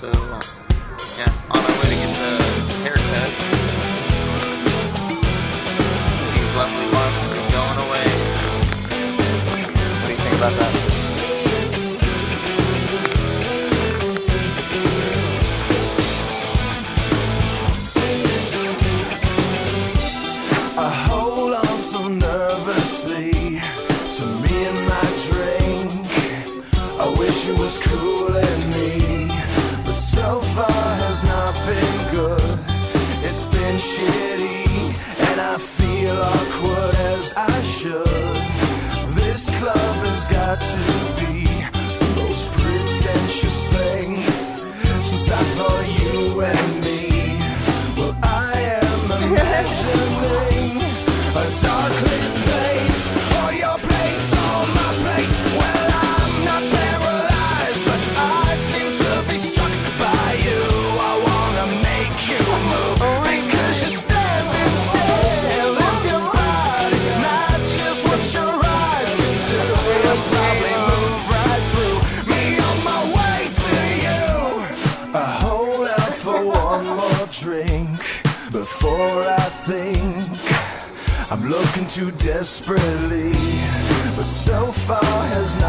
So, uh, yeah, on my way to get the haircut. These lovely ones are going away. What do you think about that? city and I feel awkward as I should. This club has got to drink before I think. I'm looking too desperately, but so far has